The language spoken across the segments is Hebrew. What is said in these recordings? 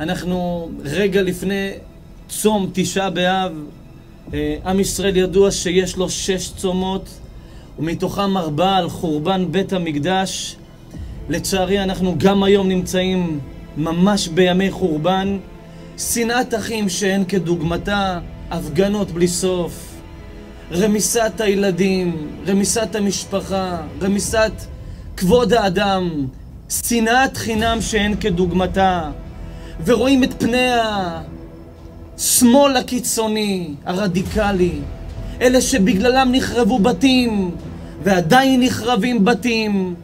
אנחנו רגע לפני צום תשעה באב. אה, עם ישראל ידוע שיש לו שש צומות, ומתוכם ארבעה על חורבן בית המקדש. לצערי, אנחנו גם היום נמצאים ממש בימי חורבן. שנאת אחים שאין כדוגמתה, הפגנות בלי סוף, רמיסת הילדים, רמיסת המשפחה, רמיסת כבוד האדם, שנאת חינם שאין כדוגמתה, ורואים את פני השמאל הקיצוני, הרדיקלי, אלה שבגללם נחרבו בתים, ועדיין נחרבים בתים.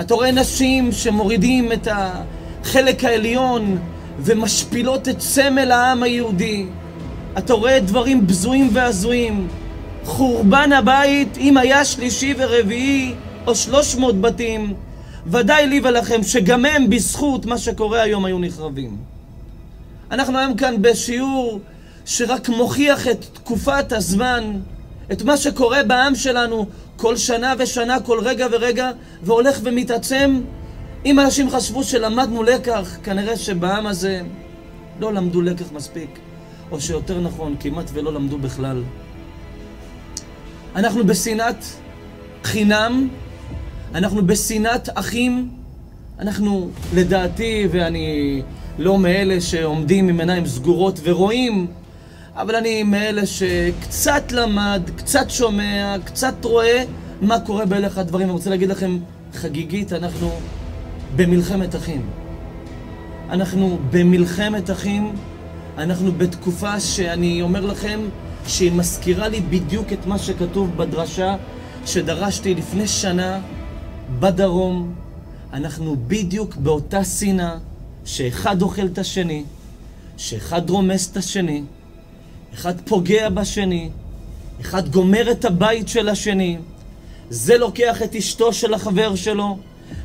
אתה רואה נשים שמורידים את החלק העליון ומשפילות את סמל העם היהודי. אתה רואה דברים בזויים והזויים. חורבן הבית, אם היה שלישי ורביעי או שלוש מאות בתים, ודאי לי ולכם שגם הם בזכות מה שקורה היום היו נחרבים. אנחנו היום כאן בשיעור שרק מוכיח את תקופת הזמן, את מה שקורה בעם שלנו כל שנה ושנה, כל רגע ורגע, והולך ומתעצם. אם אנשים חשבו שלמדנו לקח, כנראה שבעם הזה לא למדו לקח מספיק, או שיותר נכון, כמעט ולא למדו בכלל. אנחנו בשנאת חינם, אנחנו בשנאת אחים, אנחנו, לדעתי, ואני לא מאלה שעומדים עם עיניים סגורות ורואים, אבל אני מאלה שקצת למד, קצת שומע, קצת רואה מה קורה בהלך הדברים. אני רוצה להגיד לכם, חגיגית, אנחנו במלחמת אחים. אנחנו במלחמת אחים, אנחנו בתקופה שאני אומר לכם שהיא מזכירה לי בדיוק את מה שכתוב בדרשה שדרשתי לפני שנה בדרום. אנחנו בדיוק באותה שנאה שאחד אוכל את השני, שאחד רומס את השני, אחד פוגע בשני, אחד גומר את הבית של השני, זה לוקח את אשתו של החבר שלו,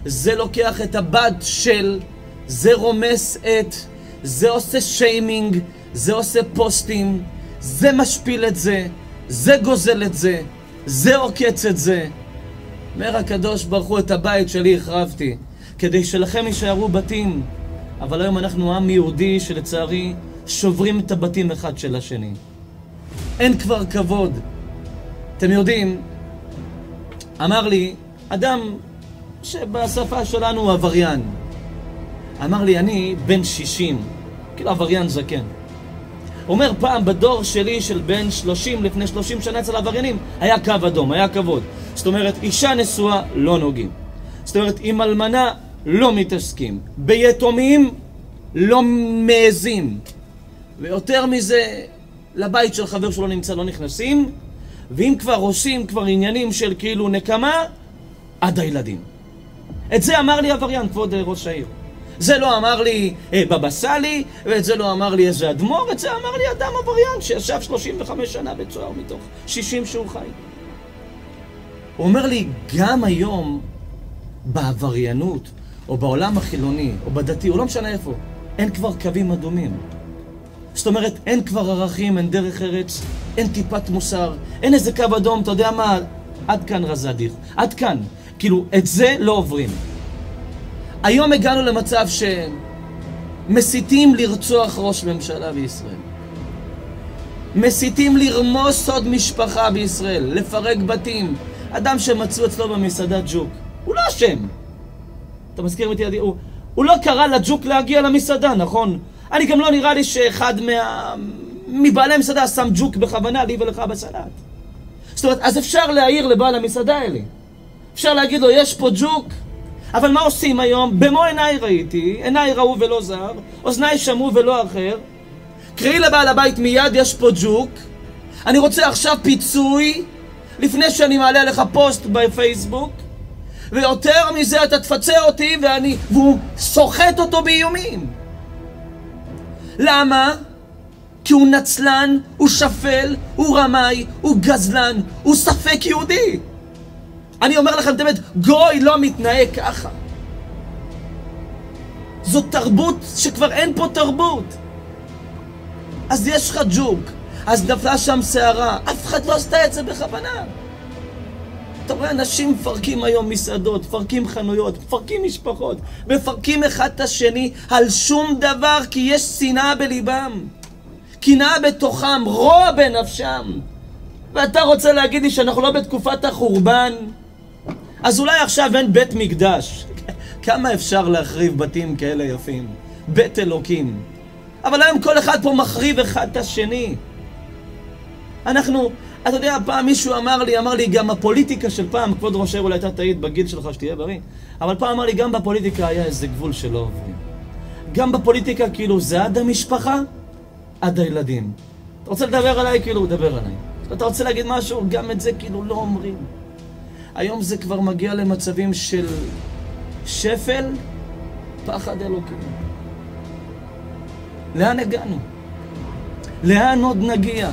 זה לוקח את הבת של, זה רומס את, זה עושה שיימינג, זה עושה פוסטים, זה משפיל את זה, זה גוזל את זה, זה עוקץ את זה. אומר הקדוש ברוך הוא, את הבית שלי החרבתי, כדי שלכם יישארו בתים. אבל היום אנחנו עם יהודי שלצערי שוברים את הבתים אחד של השני. אין כבר כבוד. אתם יודעים, אמר לי אדם שבשפה שלנו הוא עבריין. אמר לי, אני בן 60, כאילו עבריין זקן. אומר פעם בדור שלי של בן 30, לפני 30 שנה אצל עבריינים, היה קו אדום, היה כבוד. זאת אומרת, אישה נשואה לא נוגעים. זאת אומרת, עם אלמנה לא מתעסקים. ביתומים לא מעזים. ויותר מזה, לבית של חבר שלא נמצא לא נכנסים, ואם כבר עושים כבר עניינים של כאילו נקמה, עד הילדים. את זה אמר לי עבריין, כבוד ראש העיר. זה לא אמר לי אה, בבא סאלי, ואת זה לא אמר לי איזה אדמו"ר, את זה אמר לי אדם עבריין שישב 35 שנה בצוהר מתוך 60 שהוא חי. הוא אומר לי, גם היום בעבריינות, או בעולם החילוני, או בדתי, או לא משנה איפה, אין כבר קווים אדומים. זאת אומרת, אין כבר ערכים, אין דרך ארץ, אין טיפת מוסר, אין איזה קו אדום, אתה יודע מה? עד כאן רזדיך, עד כאן. כאילו, את זה לא עוברים. היום הגענו למצב שמסיתים לרצוח ראש ממשלה בישראל. מסיתים לרמוס עוד משפחה בישראל, לפרק בתים. אדם שמצאו אצלו במסעדה ג'וק, הוא לא אשם. אתה מזכיר אותי, הוא, הוא לא קרא לג'וק להגיע למסעדה, נכון? אני גם לא נראה לי שאחד מה... מבעלי המסעדה שם ג'וק בכוונה לי ולך בסלט. זאת אומרת, אז אפשר להעיר לבעל המסעדה האלה. אפשר להגיד לו, יש פה ג'וק, אבל מה עושים היום? במו עיניי ראיתי, עיניי ראו ולא זר, אוזניי שמעו ולא אחר. קראי לבעל הבית מיד, יש פה ג'וק. אני רוצה עכשיו פיצוי, לפני שאני מעלה עליך פוסט בפייסבוק. ויותר מזה אתה תפצה אותי ואני... והוא סוחט אותו באיומים. למה? כי הוא נצלן, הוא שפל, הוא רמאי, הוא גזלן, הוא ספק יהודי. אני אומר לכם את האמת, גוי לא מתנהג ככה. זו תרבות שכבר אין פה תרבות. אז יש לך ג'וק, אז נפלה שם שערה, אף אחד לא עשתה את זה בכוונה. אתה רואה אנשים מפרקים היום מסעדות, מפרקים חנויות, מפרקים משפחות, מפרקים אחד את השני על שום דבר, כי יש שנאה בליבם. קנאה בתוכם, רוע בנפשם. ואתה רוצה להגיד לי שאנחנו לא בתקופת החורבן? אז אולי עכשיו אין בית מקדש. כמה אפשר להחריב בתים כאלה יפים? בית אלוקים. אבל היום כל אחד פה מחריב אחד את השני. אנחנו, אתה יודע, פעם מישהו אמר לי, אמר לי, גם הפוליטיקה של פעם, כבוד ראש העיר אולי אתה תעיד בגיל שלך שתהיה בריא, אבל פעם אמר לי, גם בפוליטיקה היה איזה גבול שלא עוברים. גם בפוליטיקה, כאילו, זה עד המשפחה, עד הילדים. אתה רוצה לדבר עליי, כאילו, דבר עליי. אתה רוצה להגיד משהו, גם את זה כאילו לא אומרים. היום זה כבר מגיע למצבים של שפל, פחד אלוקים. לאן הגענו? לאן עוד נגיע?